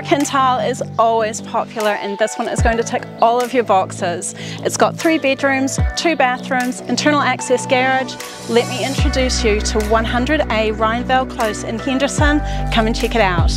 Brick and tile is always popular and this one is going to tick all of your boxes. It's got three bedrooms, two bathrooms, internal access garage. Let me introduce you to 100A Rhinevale Close in Henderson. Come and check it out.